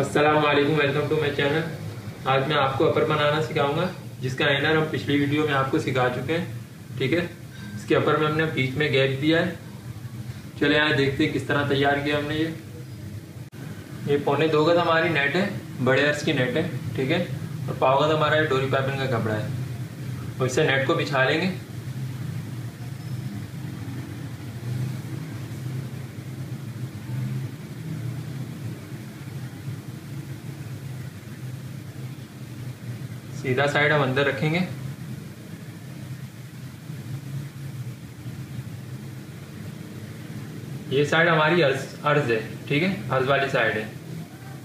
Aslam welcome to my channel आज मैं आपको अपर बनाना सिखाऊँगा, जिसका आइनर हम पिछली वीडियो में आपको सिखा चुके हैं, ठीक है? इसके अपर में हमने बीच में गैप दिया है। चले यहाँ देखते हैं किस तरह तैयार किया हमने ये। ये पौने दो गज हमारी नेट है, बड़े अर्स की नेट है, ठीक है? और पाव गज हमारा डोरी पाइपिंग का कपड़ा है। और इससे नेट को बिछा लेंगे। सीधा साइड हम अंदर रखेंगे। ये साइड हमारी अर्ज़ अर्ज़ है, ठीक है? अर्ज़ वाली साइड है।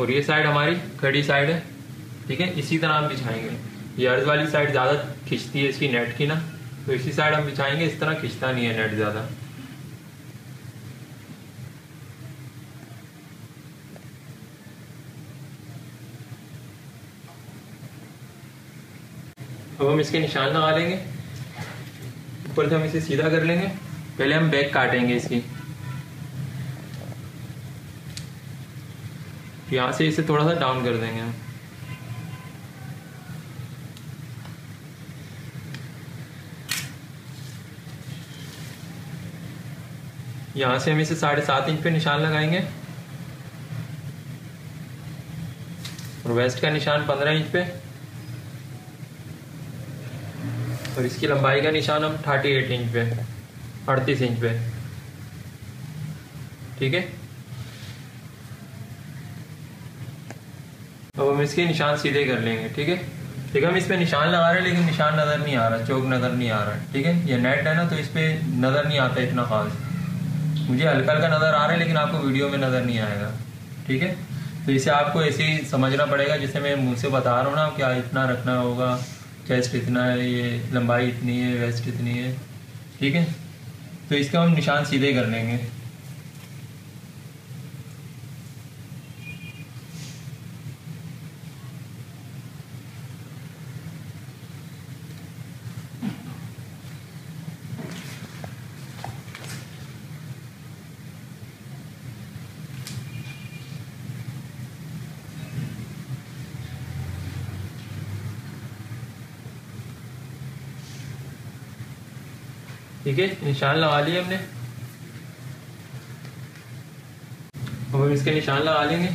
और ये साइड हमारी खड़ी साइड है, ठीक है? इसी तरह हम बिछाएँगे। ये अर्ज़ वाली साइड ज़्यादा खिंचती है इसकी नेट की ना तो इसी साइड हम बिछाएँगे, इस तरह खिंचता नहीं है नेट ज़्यादा। अब हम इसके निशान लगा लेंगे। ऊपर से हम इसे सीधा कर लेंगे। पहले हम बैक काटेंगे इसकी। यहाँ से इसे थोड़ा सा डाउन कर देंगे हम। यहाँ से हम इसे साढ़े सात इंच पे निशान लगाएँगे। और वेस्ट का निशान पंद्रह इंच पे। और इसकी लंबाई का निशान हम थर्टी एट इंच पे, अड़तीस इंच पे। ठीक है? अब हम इसके निशान सीधे कर लेंगे, ठीक है? ठीक हम इस पे निशान लगा रहे हैं, लेकिन निशान नज़र नहीं आ रहा, चौक नज़र नहीं आ रहा, ठीक है? ये नेट है ना तो इस पे नज़र नहीं आता इतना खास मुझे हल्का हल्का नज़र आ रहा है, लेकिन आपको वीडियो में नज़र नहीं आएगा, ठीक है? तो इसे आपको ऐसे ही समझना पड़ेगा, जैसे मैं मुँह से बता रहा हूँ ना, क्या इतना रखना होगा। चेस्ट इतना है, ये लंबाई इतनी है वेस्ट इतनी है? ठीक है? तो इसका हम निशान सीधे कर लेंगे। ठीक है? निशान लगा लिए हमने। अब हम इसके निशान लगा लेंगे।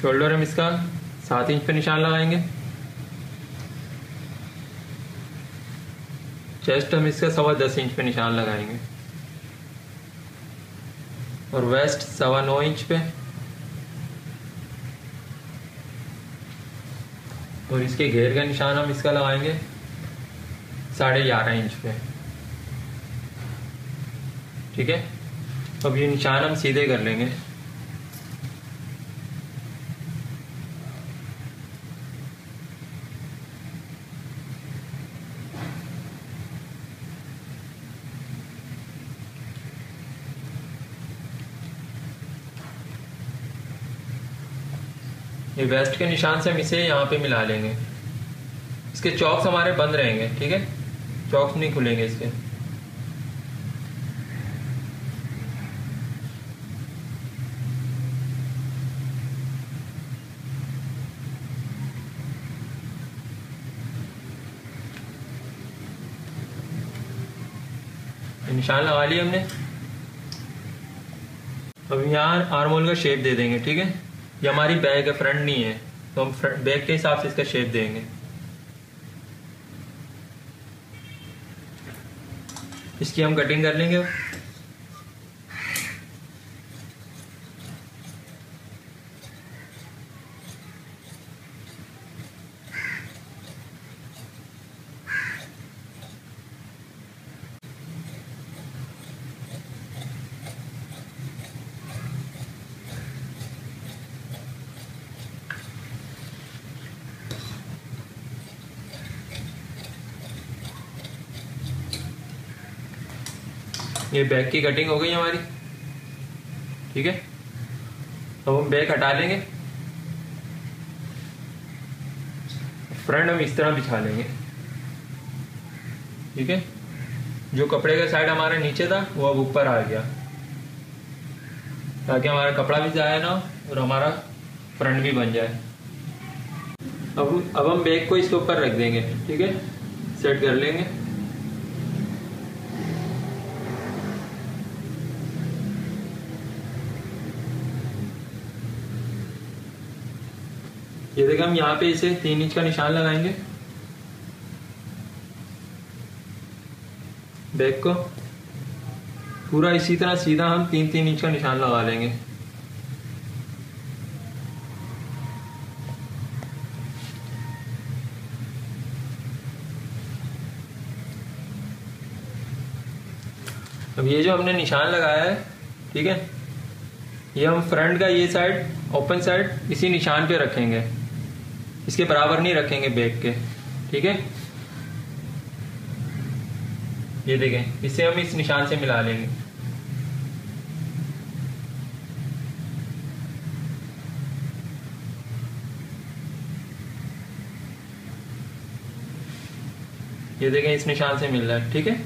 शोल्डर हम इसका सात इंच पे निशान लगाएँगे। चेस्ट हम इसका सवा दस इंच पे निशान लगाएँगे। और वेस्ट सवा नौ इंच पे। और इसके घेर का निशान हम इसका लगाएँगे। साढ़े ग्यारह इंच पे। ठीक है? अब ये निशान हम सीधे कर लेंगे। ये वेस्ट के निशान से हम इसे यहाँ पे मिला लेंगे। इसके चौक्स हमारे बंद रहेंगे, ठीक है? चौक्स नहीं खुलेंगे इसके। निशान लगा लिया हमने। अब यहाँ आर्मोल का शेप दे देंगे, ठीक है? ये हमारी बैग है फ्रंट नहीं है। तो हम बैग के हिसाब से इसका शेप देंगे। इसकी हम कटिंग कर लेंगे। ये बैक की कटिंग हो गई हमारी। ठीक है? अब हम बैक हटा लेंगे। फ्रंट हम इस तरह बिछा लेंगे। ठीक है? जो कपड़े का साइड हमारा नीचे था, वो अब ऊपर आ गया। ताकि हमारा कपड़ा भी जाए ना और हमारा फ्रंट भी बन जाए। अब अब हम बैग को इसके ऊपर रख देंगे। ठीक है? सेट कर लेंगे। ये देखिए, हम यहाँ पे इसे तीन इंच का निशान लगाएँगे। बैक को। पूरा इसी तरह सीधा हम तीन तीन इंच का निशान लगा लेंगे। अब ये जो हमने निशान लगाया है, ठीक है? ये हम फ्रंट का ये साइड, ओपन साइड, इसी निशान पे रखेंगे। इसके बराबर नहीं रखेंगे बैक के, ठीक है? ये देखें इसे हम इस निशान से मिला लेंगे। ये देखें, इस निशान से मिल रहा है, ठीक है?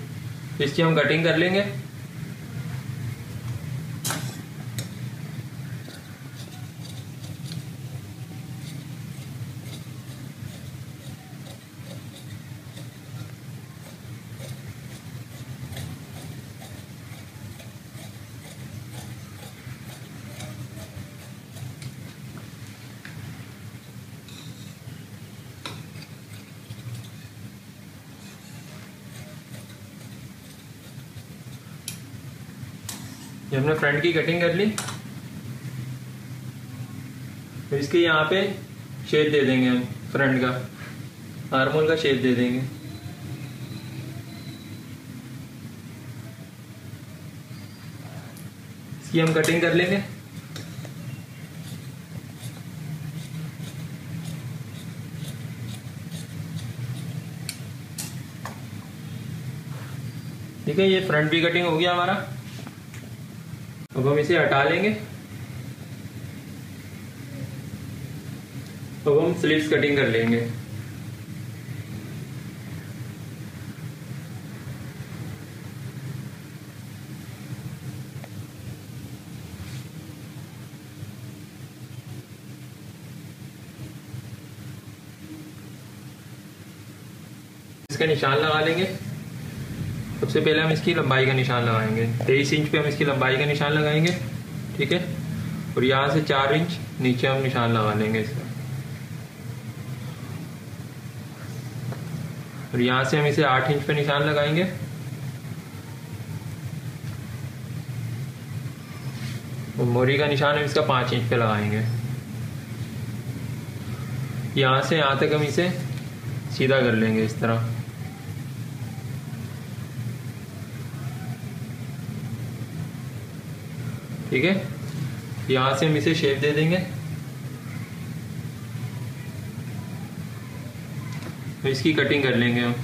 इसकी हम कटिंग कर लेंगे। ये हमने फ्रंट की कटिंग कर ली। तो इसके यहाँ पे शेप दे देंगे हम फ्रंट का। आर्मोल का शेप दे देंगे। इसकी हम कटिंग कर लेंगे। ठीक है, ये फ्रंट भी कटिंग हो गया हमारा। अब हम इसे हटा लेंगे। अब हम स्लिप्स कटिंग कर लेंगे। इसका निशान लगा लेंगे। सबसे पहले हम इसकी लंबाई का निशान लगाएँगे। तेईस इंच पे हम इसकी लंबाई का निशान लगाएँगे, ठीक है? और यहाँ से चार इंच नीचे हम निशान लगा लेंगे इसका। और यहाँ से हम इसे आठ इंच पे निशान लगाएँगे। और मोरी का निशान हम इसका पाँच इंच पे लगाएँगे। यहाँ से यहाँ तक हम इसे सीधा कर लेंगे इस तरह। ठीक है? यहाँ से हम इसे शेप दे देंगे। तो इसकी कटिंग कर लेंगे हम।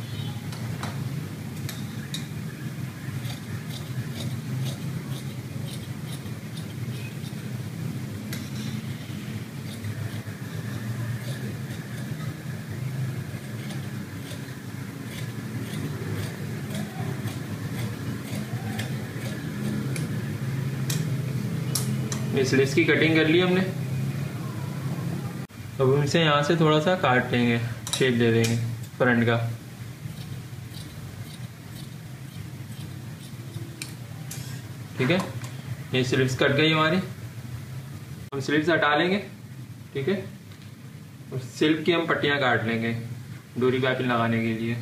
स्लिप्स की कटिंग कर ली हमने। अब हम इसे यहाँ से थोड़ा सा काट लेंगे शेप दे देंगे फ्रंट का। ठीक है? ये स्लिप्स कट गई हमारी। हम स्लिप्स हटा लेंगे, ठीक है? और सिल्क की हम पट्टियाँ काट लेंगे, डोरी पाइपिंग लगाने के लिए।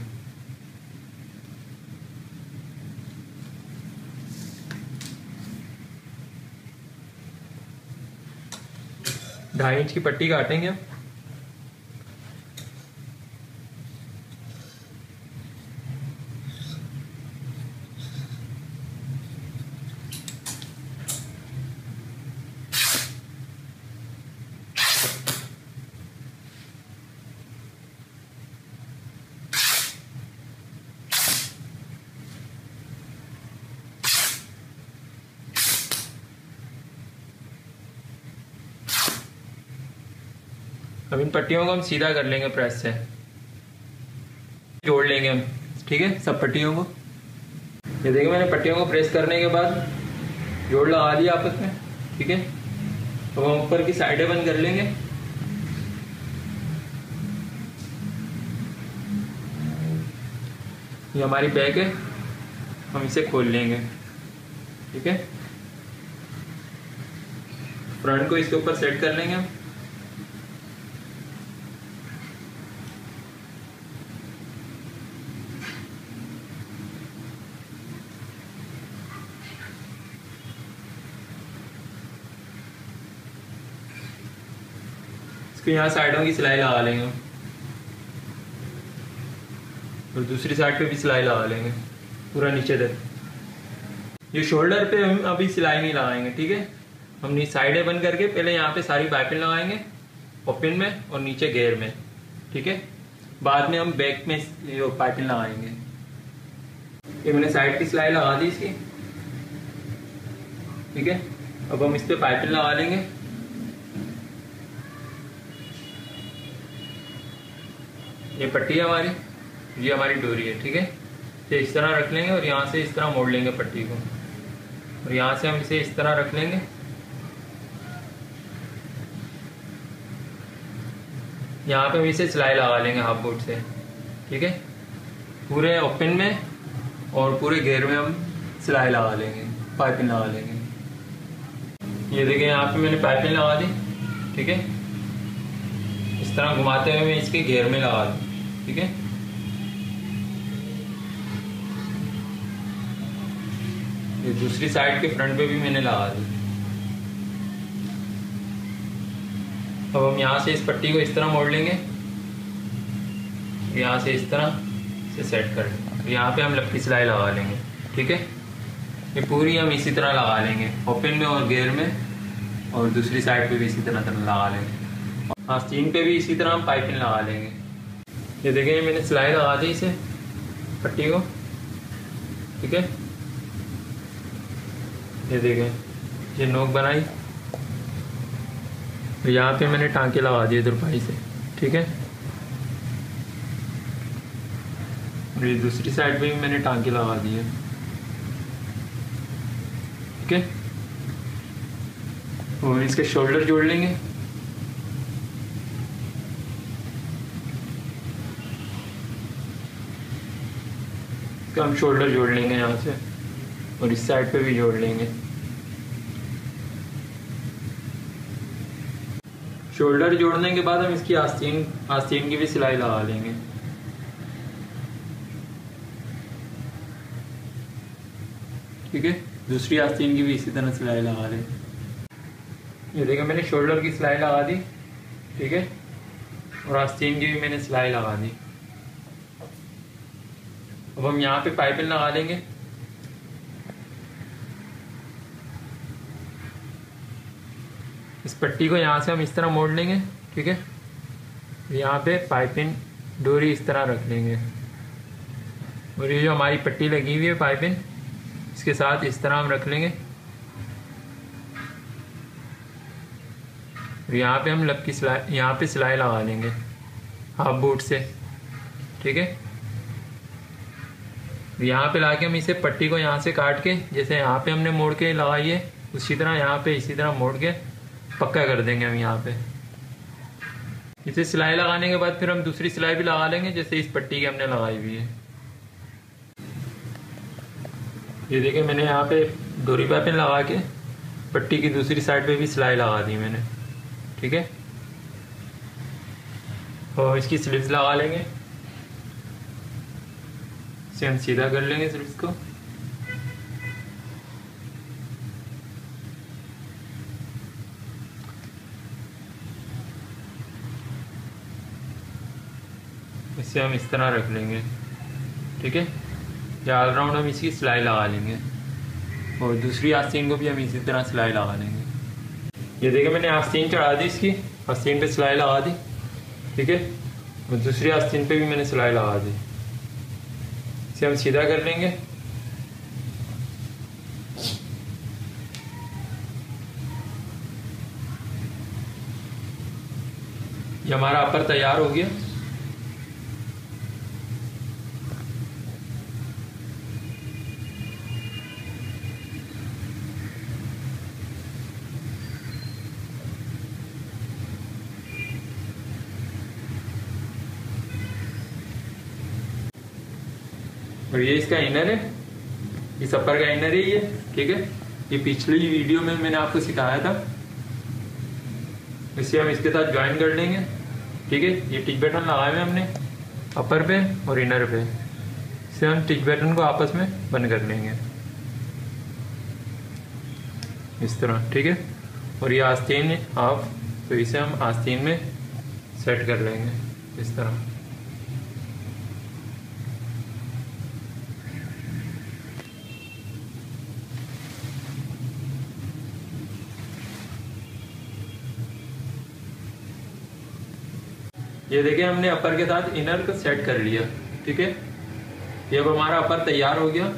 ढाई इंच की पट्टी काटेंगे। अब इन पट्टियों को हम सीधा कर लेंगे प्रेस से। जोड़ लेंगे हम, ठीक है? सब पट्टियों को। ये देखिए मैंने पट्टियों को प्रेस करने के बाद जोड़ लगा दिया आपस में, ठीक है? अब हम ऊपर की साइडें बंद कर लेंगे। ये हमारी बैग है, हम इसे खोल लेंगे, ठीक है? फ्रंट को इसके ऊपर सेट कर लेंगे हम। इसको यहाँ साइडों की सिलाई लगा लेंगे और दूसरी साइड पे भी सिलाई लगा लेंगे, पूरा नीचे तक। ये शोल्डर पे हम अभी सिलाई नहीं लगाएँगे, ठीक है? हम साइडें बंद करके, पहले यहाँ पे सारी पाइपिंग लगाएँगे ओपन में और नीचे गेयर में, ठीक है? बाद में हम बैक में पाइपिंग लगाएँगे। ये मैंने साइड की सिलाई लगा दी इसकी, ठीक है? अब हम इस पर पाइपिंग लगा लेंगे। ये पट्टी है हमारी, ये हमारी डोरी है, ठीक है? तो इस तरह रख लेंगे और यहाँ से इस तरह मोड़ लेंगे पट्टी को। और यहाँ से हम इसे इस तरह रख लेंगे। यहाँ पे हम इसे सिलाई लगा लेंगे हाफ़ बोर्ड से, ठीक है? पूरे ओपन में और पूरे घेर में हम सिलाई लगा लेंगे, पाइपिंग लगा लेंगे। ये देखिए, यहाँ पे मैंने पाइपिंग लगा दी, ठीक है? तरह घुमाते हुए मैं इसके घेर में लगा दूँ, ठीक है? ये दूसरी साइड के फ्रंट पे भी मैंने लगा दी। अब हम यहाँ से इस पट्टी को इस तरह मोड़ लेंगे। यहाँ से इस तरह से सेट कर लेंगे। यहाँ पे हम लपकी सिलाई लगा लेंगे, ठीक है? ये पूरी हम इसी तरह लगा लेंगे ओपन में और गेयर में, और दूसरी साइड पे भी इसी तरह तरह लगा लेंगे। आस्तीन पे भी इसी तरह हम पाइपिंग लगा लेंगे। ये देखें, मैंने सिलाई लगा दी इसे, पट्टी को। ठीक है? ये देखें, ये नोक बनाई। यहाँ पे मैंने टांके लगा दिए दुरपाई से। ठीक है? और ये दूसरी साइड पे भी मैंने टांके लगा दिए। ठीक है? और इसके शोल्डर जोड़ लेंगे। इसका हम शोल्डर जोड़ लेंगे यहाँ से, और इस साइड पे भी जोड़ लेंगे। शोल्डर जोड़ने के बाद हम इसकी आस्तीन आस्तीन की भी सिलाई लगा लेंगे। ठीक है? दूसरी आस्तीन की भी इसी तरह सिलाई लगा लें। ये देखो, मैंने शोल्डर की सिलाई लगा दी, ठीक है? और आस्तीन की भी मैंने सिलाई लगा दी। अब हम यहाँ पे पाइपिंग लगा लेंगे। इस पट्टी को यहाँ से हम इस तरह मोड़ लेंगे, ठीक है? यहाँ पे पाइपिंग डोरी इस तरह रख लेंगे। और ये जो हमारी पट्टी लगी हुई है पाइपिंग, इसके साथ इस तरह हम रख लेंगे। और यहाँ पे हम लपकी सिलाई, यहाँ पे सिलाई लगा लेंगे, हाफ़ बूट से, ठीक है? यहाँ पे लाके हम इसे पट्टी को यहाँ से काट के, जैसे यहाँ पे हमने मोड़ के लगाई है, उसी तरह यहाँ पे इसी तरह मोड़ के पक्का कर देंगे हम यहाँ पे। इसे सिलाई लगाने के बाद फिर हम दूसरी सिलाई भी लगा लेंगे, जैसे इस पट्टी की हमने लगाई हुई है। ये देखिए, मैंने यहाँ पे डोरी पाइपिंग लगा के पट्टी की दूसरी साइड पे भी सिलाई लगा दी मैंने, ठीक है? और इसकी स्लीव्स लगा लेंगे। इसे हम सीधा कर लेंगे सिर्फ़ इसको इसे हम इस तरह रख लेंगे ठीक है या ऑलराउंड हम इसकी सिलाई लगा लेंगे और दूसरी आस्तीन को भी हम इसी तरह सिलाई लगा लेंगे ये देखिए मैंने आस्तीन चढ़ा दी इसकी आस्तीन पे सिलाई लगा दी ठीक है और दूसरी आस्तीन पे भी मैंने सिलाई लगा दी इसे हम सीधा कर लेंगे। ये हमारा अपर तैयार हो गया। और ये इसका इनर है। इस अपर का इनर है ये ठीक है? ये पिछली वीडियो में मैंने आपको सिखाया था। इसे हम इसके साथ ज्वाइन कर लेंगे, ठीक है? ये टिक बटन लगाए हुए हमने अपर पे और इनर पे। इसे हम टिक बटन को आपस में बंद कर लेंगे। इस तरह, ठीक है? और ये आस्तीन है ऑफ़ तो इसे हम आस्तीन में सेट कर लेंगे, इस तरह। ये देखिए, हमने अपर के साथ इनर को सेट कर लिया, ठीक है? ये अब हमारा अपर तैयार हो गया।